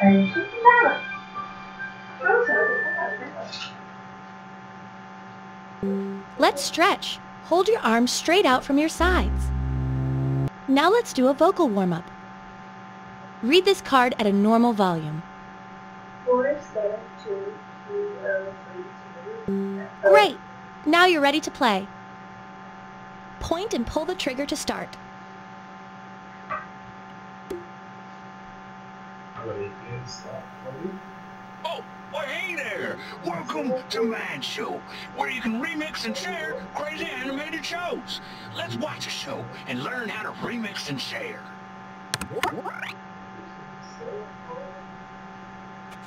哎，你说听到了，刚小姐她打开了。 Let's stretch. Hold your arms straight out from your sides. Now let's do a vocal warm-up. Read this card at a normal volume. Four, seven, two, three, oh, three, two. Great! Now you're ready to play. Point and pull the trigger to start. Oh, well, hey there! Welcome to Mindshow, where you can remix and share crazy animated shows. Let's watch a show and learn how to remix and share.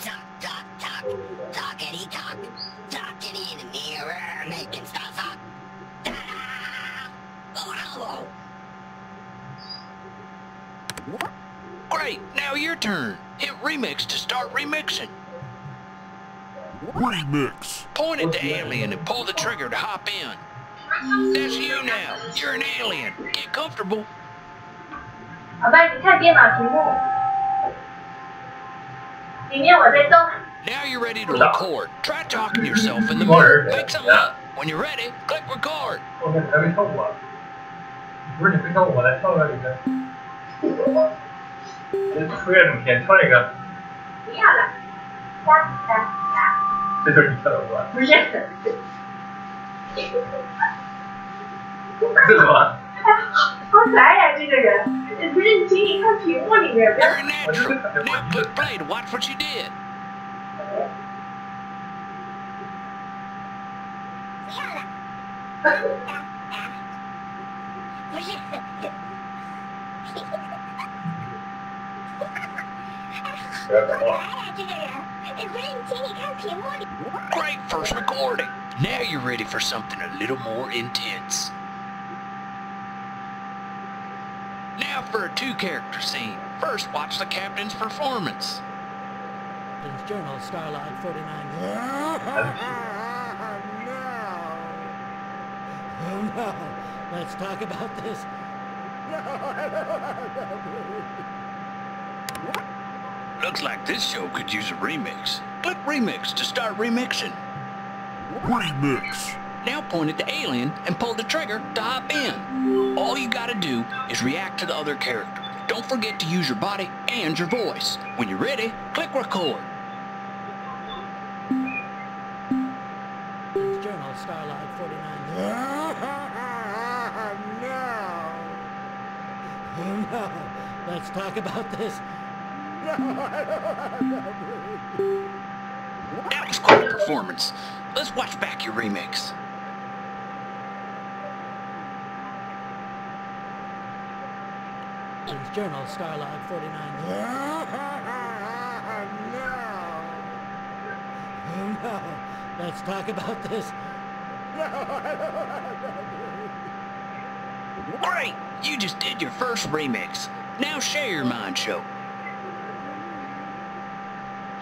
Talk, talk, talk, talk, talk, Oh, Great, now your turn. Hit remix to start remixing. Remix. Point at the alien and pull the trigger to hop in. That's you now. You're an alien. Get comfortable. 好吧，你看电脑屏幕，里面我在动。 Now you're ready to record. Try talking to yourself in the mirror. Make something up. When you're ready, click record. 我看你还没跳舞啊？ 不是你会跳舞，我来跳个里面。这吹了这么天，跳一个，不要了，哒哒哒，这就是你跳的舞啊？不是。这什么？好可爱呀、这个人！不是，请你看屏幕里面，不要。Great first recording. Now you're ready for something a little more intense. Now for a two-character scene. First, watch the captain's performance. Captain's Journal, Starlog 49. no. Oh no. Let's talk about this. No, I don't want to. Looks like this show could use a remix. Click remix to start remixing. Remix. Now point at the alien and pull the trigger to hop in. All you gotta do is react to the other character. Don't forget to use your body and your voice. When you're ready, click record. Let's talk about this. No, I don't want to. That was quite a performance. Let's watch back your remix. Journal, Starlog 49. no. Oh no. Let's talk about this. No, I don't want to. Great! You just did your first remix. Now share your mind show.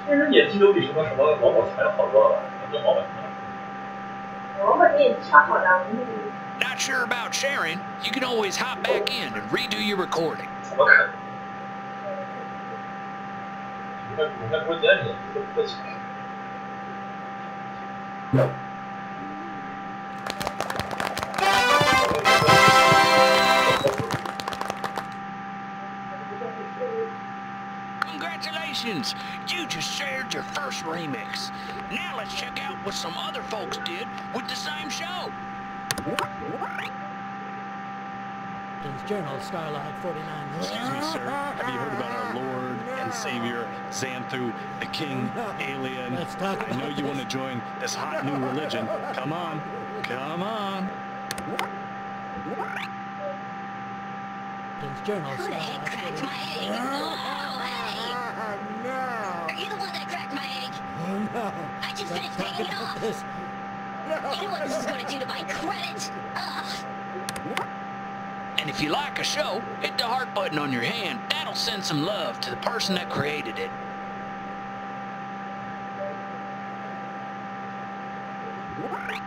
其实演技都比什么什么王宝强要好多了吧？什么王宝强？我们你超好的，嗯 Not sure about sharing? You can always hop back in and redo your recording. 怎么可能？你看，你看关键你都不行。 Congratulations! You just shared your first remix. Now let's check out what some other folks did with the same show. Captain's Journal, Starlog 49. Excuse me, sir. Have you heard about our Lord and Savior, Xanthu, the King, Alien? Let's talk I know about you want to join this hot new religion. Come on. Come on. Captain's Journal, Who the heck Starlog cracked 49. my egg? Oh, hey. Are you the one that cracked my egg? Oh no. I just Let's finished paying it off. this. You know what this is going to do to my credit? Ugh. And if you like a show, hit the heart button on your hand. That'll send some love to the person that created it. Oh,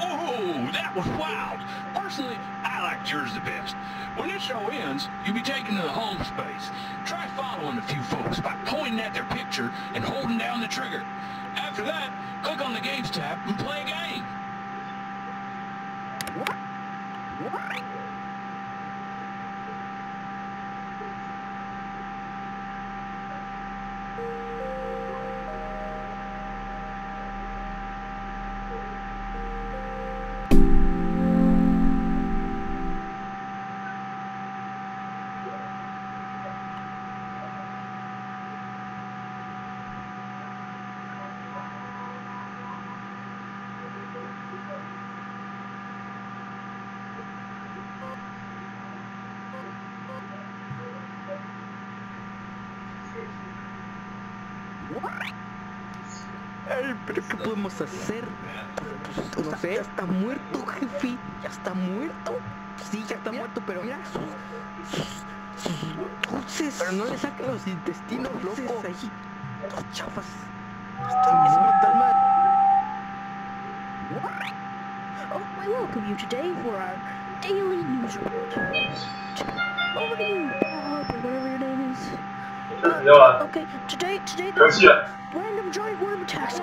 Oh, that was wild. Personally, I liked yours the best. When this show ends, you'll be taken to the home space. Try following a few folks by pointing at their picture and holding down the trigger. After that, click on the Games tab and play a game. Ay, pero ¿qué podemos hacer? Pues, no sé. Ya está muerto, jefe. Ya está muerto. Sí, ya está muerto, pero mira sus, sus, sus dulces. Pero no le saquen los intestinos, loco. ahí. Los chafas. Están bien fantasma. Oh, I welcome you today for our daily news report. Over to you, Bob, or whatever your name is. Okay, today, today, there's random giant worm attacks.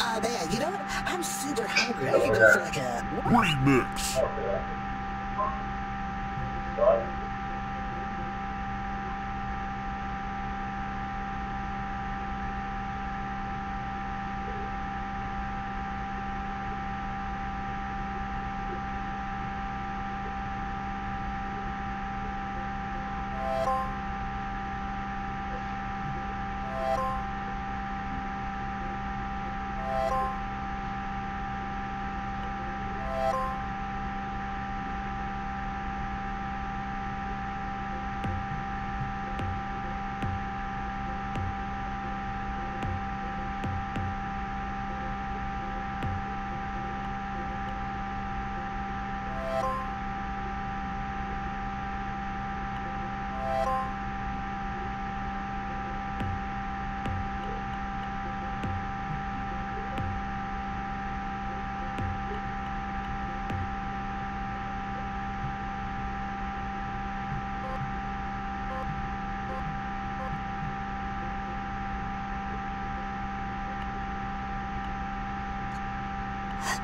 Oh man, you know what? I'm super hungry. I think it's like a remix.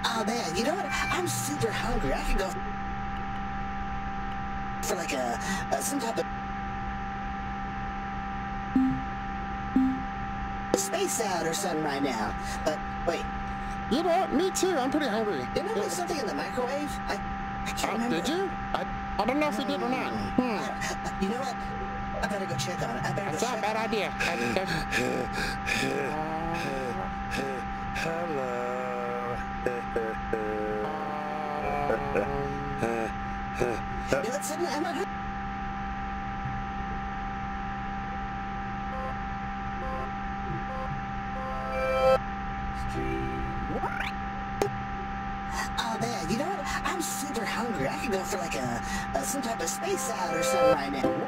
哦 man, you know what? I'm super hungry. I could go for like a, a some type of space out or something right now. But wait, You know what? Me too. I'm pretty hungry. didn't I put something in the microwave? I, I can't Uh, remember. did you? I, I don't know if you did or not. Hmm. I- you know what? I better go check on it. I better That's go not a check. bad idea. I, Oh man, you know what? I'm super hungry. I could go for like a, a some type of space out or something right now.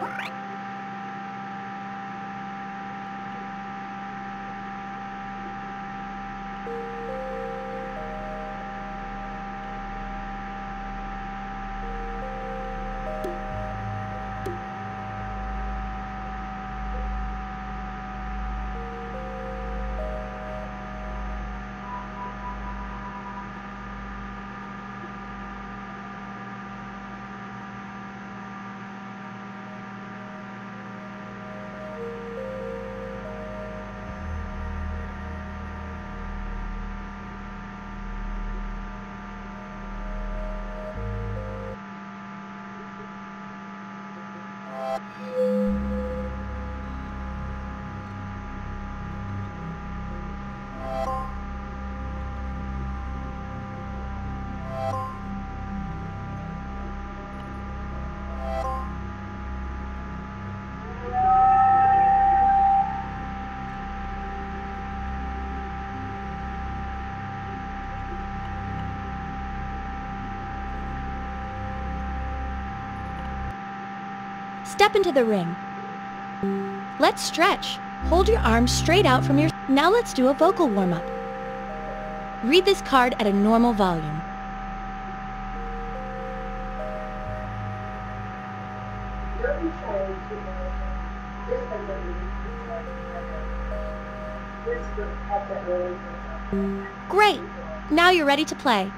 Step into the ring. Let's stretch. Hold your arms straight out from your... Now let's do a vocal warm-up. Read this card at a normal volume. Great! Now you're ready to play.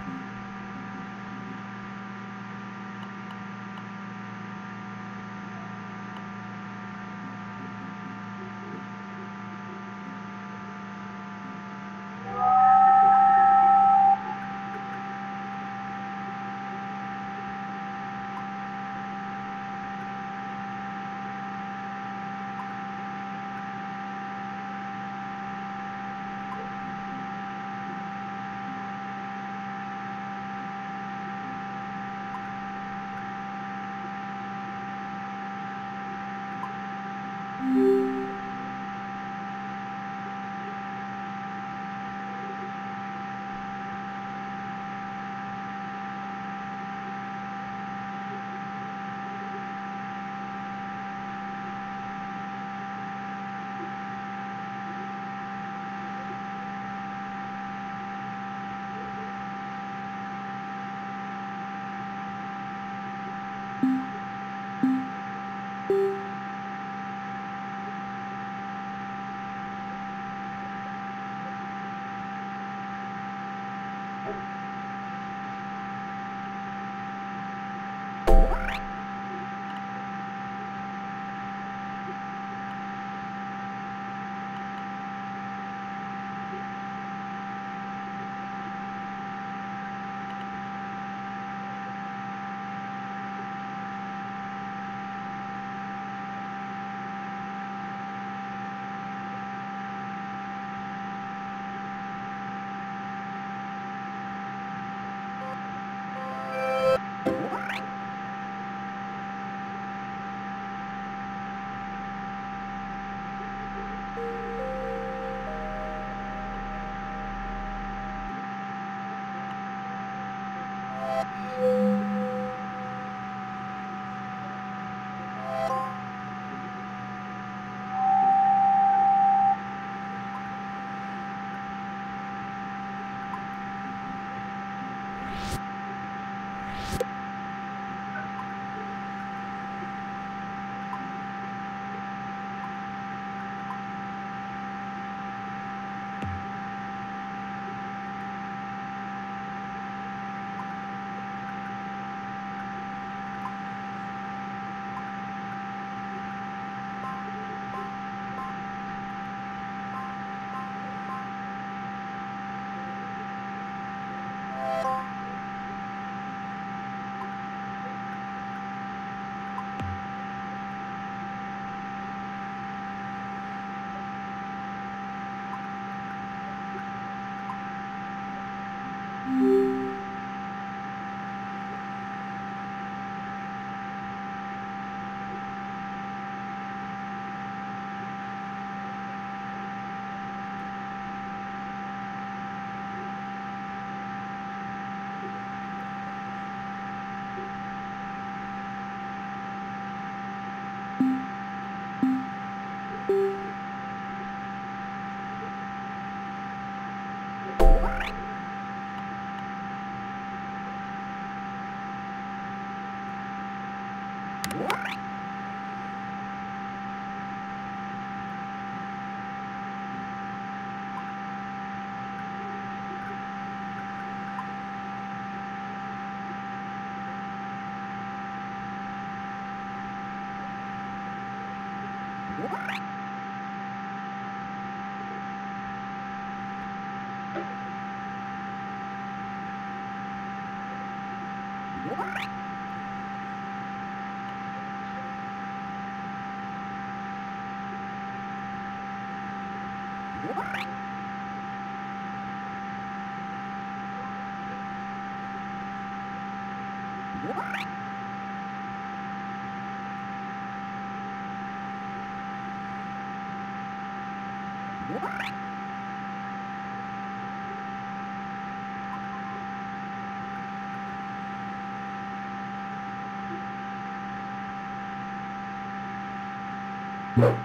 Right.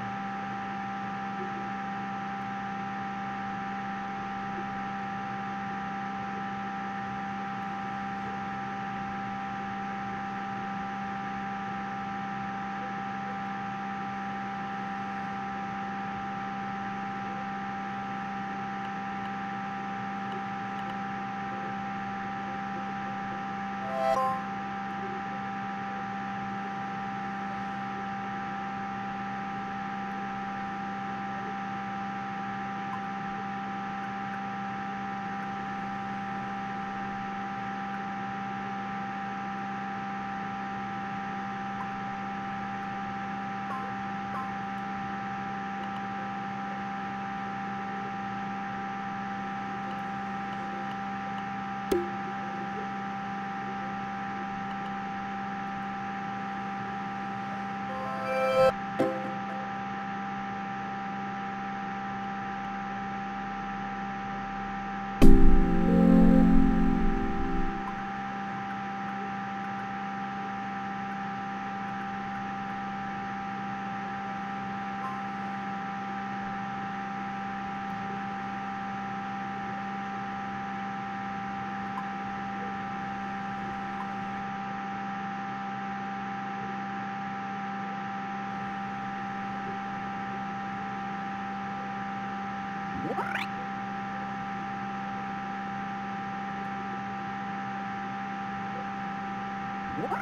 What?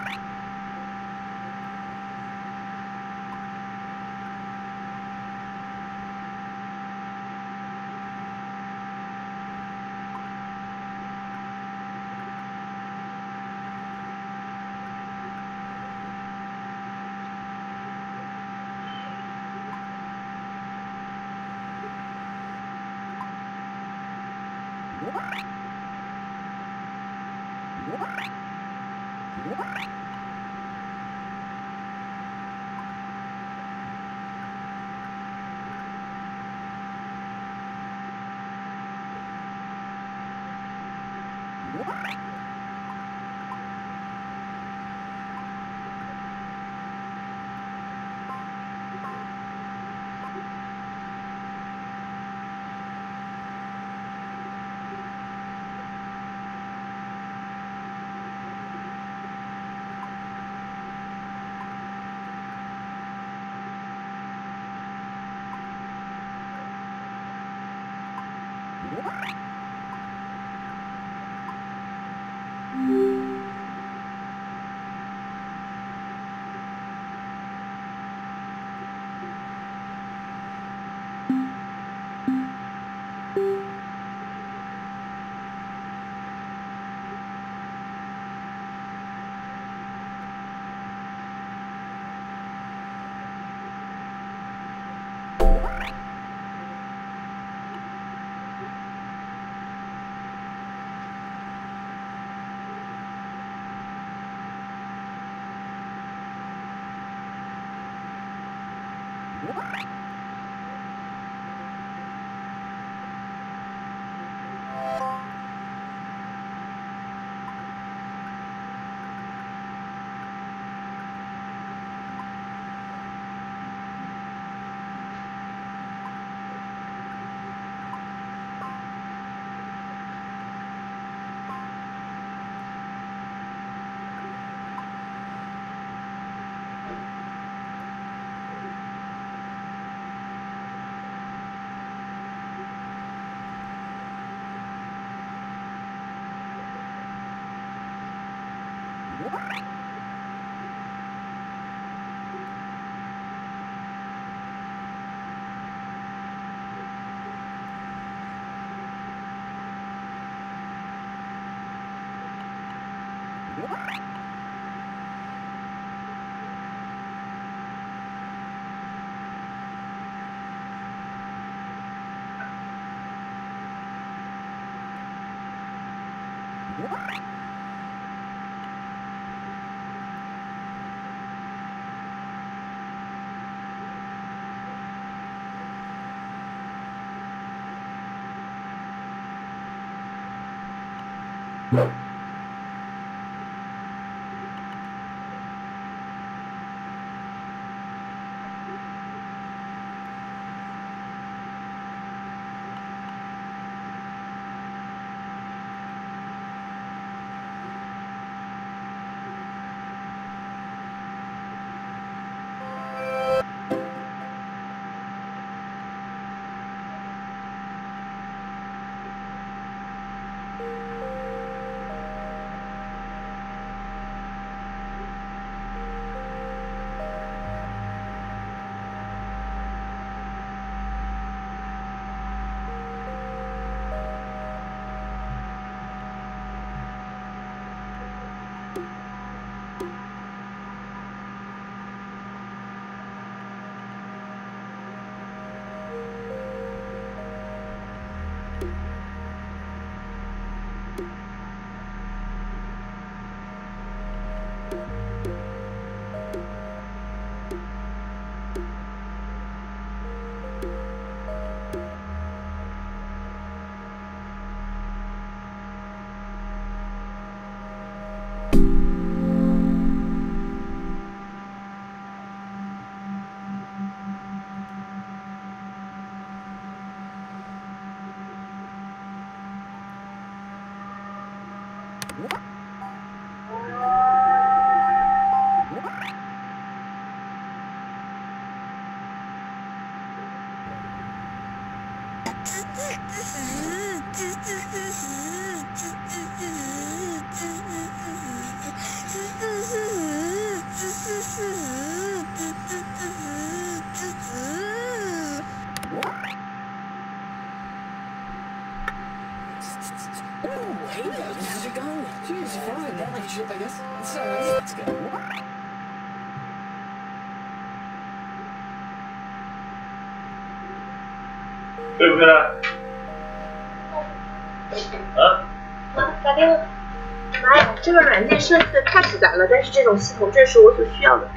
What? What? No. Hey guys, how's it going? Jeez, fine. That like shit, I guess. It's, uh, it's good. 对不对？啊？妈，打电话。妈呀，这个软件设计的太复杂了，但是这种系统正是我所需要的。